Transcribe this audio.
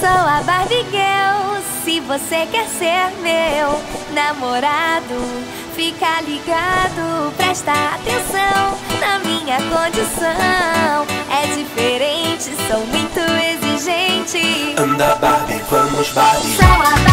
Sou a Barbie Girl, se você quer ser meu namorado, fica ligado, presta atenção na minha condição. É diferente, sou muito exigente. Anda Barbie, vamos Barbie. Sou a Barbie